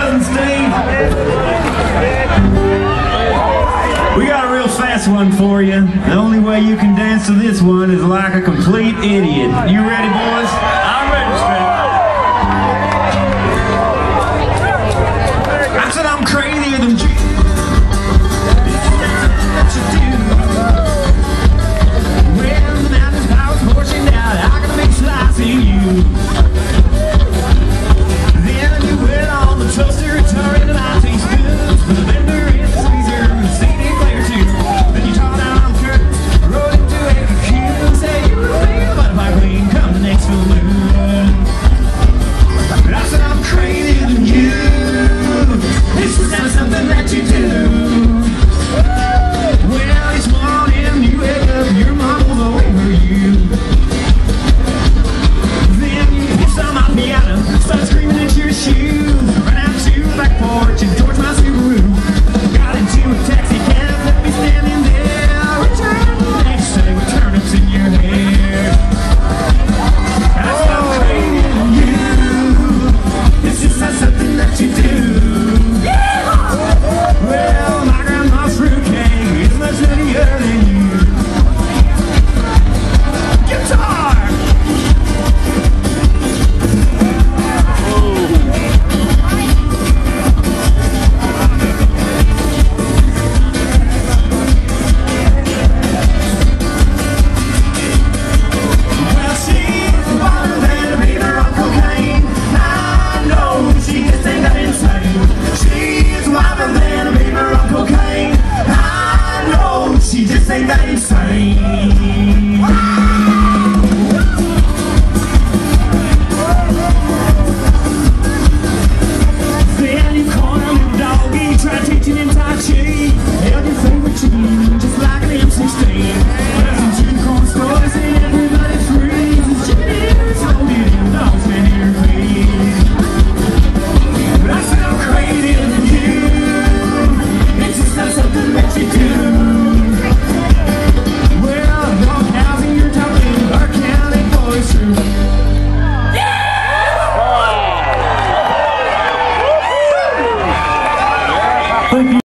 cousin Steve. We got a real fast one for you. The only way you can dance to this one is like a complete idiot. You ready, boys?